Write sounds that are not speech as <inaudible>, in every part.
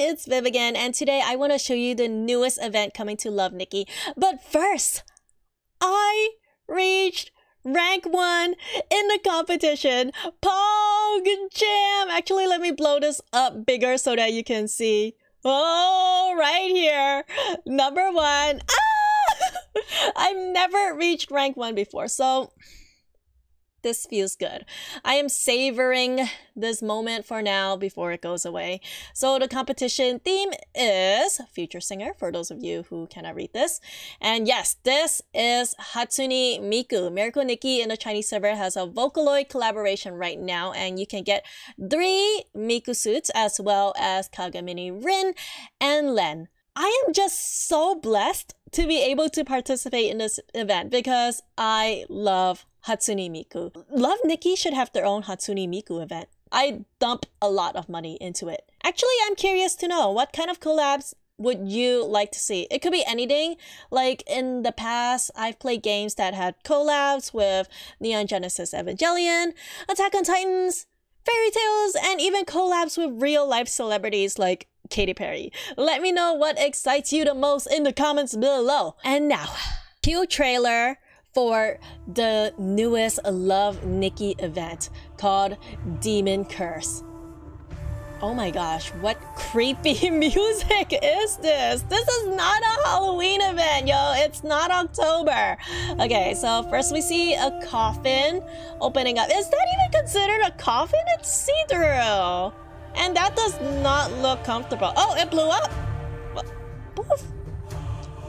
it's Viv again, and today I want to show you the newest event coming to Love Nikki. But first, I reached rank 1 in the competition, Pog Jam! Actually, let me blow this up bigger so that you can see. Oh, right here, number 1. Ah! <laughs> I've never reached rank 1 before, so this feels good. I am savoring this moment for now before it goes away. So the competition theme is Future Singer, for those of you who cannot read this. And yes, this is Hatsune Miku. Miracle Nikki in the Chinese server has a Vocaloid collaboration right now, and you can get three Miku suits as well as Kagamine Rin and Len. I am just so blessed to be able to participate in this event because I love Hatsune Miku. Love Nikki should have their own Hatsune Miku event. I dump a lot of money into it. Actually, I'm curious to know what kind of collabs would you like to see? It could be anything. Like in the past, I've played games that had collabs with Neon Genesis Evangelion, Attack on Titans, Fairy Tales, and even collabs with real life celebrities like Katy Perry. Let me know what excites you the most in the comments below. And now, cue trailer for the newest Love Nikki event called Demon Curse. Oh my gosh, what creepy <laughs> music is this? This is not a Halloween event, yo. It's not October. Okay, so first we see a coffin opening up. Is that even considered a coffin? It's see-through. And that does not look comfortable. Oh, it blew up. Poof.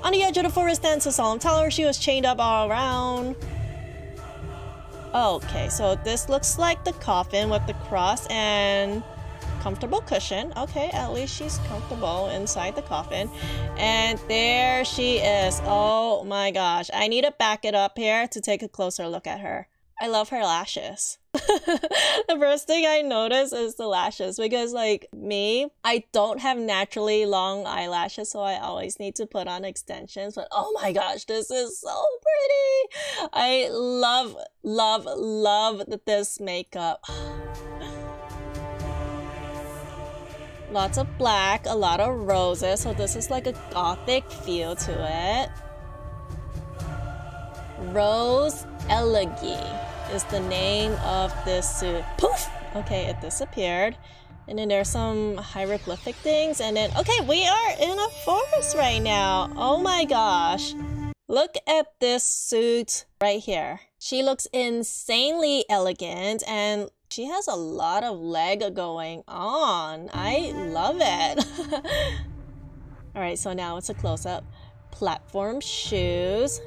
On the edge of the forest stands a solemn tower. She was chained up all around. Okay, so this looks like the coffin with the cross and comfortable cushion. Okay, at least she's comfortable inside the coffin. And there she is. Oh my gosh. I need to back it up here to take a closer look at her. I love her lashes. <laughs> the first thing I notice is the lashes because, like me, I don't have naturally long eyelashes, so I always need to put on extensions. But oh my gosh, this is so pretty! I love, love, love this makeup. Lots of black, a lot of roses, so this is like a gothic feel to it. Rose Elegy is the name of this suit. Poof! Okay, it disappeared. And then there's some hieroglyphic things. And then, okay, we are in a forest right now. Oh my gosh. Look at this suit right here. She looks insanely elegant and she has a lot of leg going on. I love it. <laughs> All right, so now it's a close-up. Platform shoes.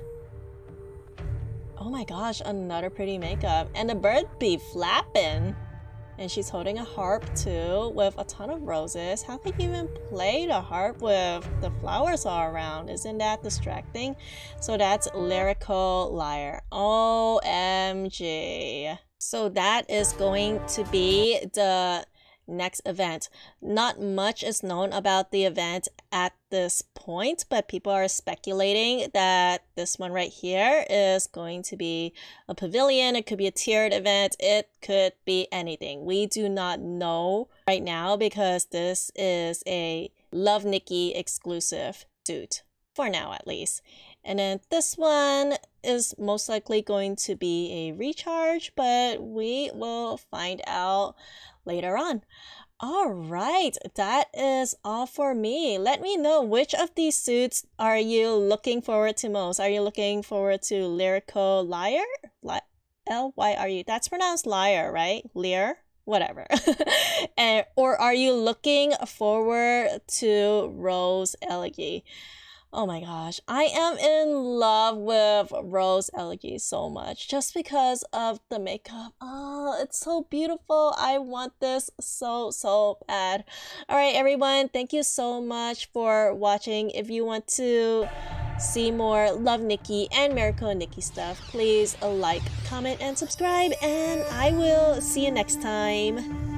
Oh my gosh, another pretty makeup. And the bird be flapping. And she's holding a harp too with a ton of roses. How can you even play the harp with the flowers all around? Isn't that distracting? So that's Lyrical Lyre. OMG. So that is going to be the next event. Not much is known about the event at this point, but people are speculating that this one right here is going to be a pavilion. It could be a tiered event. It could be anything. We do not know right now because this is a Love Nikki exclusive suit, for now at least. And then this one is most likely going to be a recharge, but we will find out later on. All right, that is all for me. Let me know which of these suits are you looking forward to most? Are you looking forward to Lyrical Lyre? L Y R U. That's pronounced liar, right? Lear? Whatever. <laughs> and, or are you looking forward to Rose Elegy? Oh my gosh, I am in love with Rose Elegy so much just because of the makeup. Oh, it's so beautiful. I want this so, so bad. All right, everyone, thank you so much for watching. If you want to see more Love Nikki and Miracle Nikki stuff, please like, comment, and subscribe, and I will see you next time.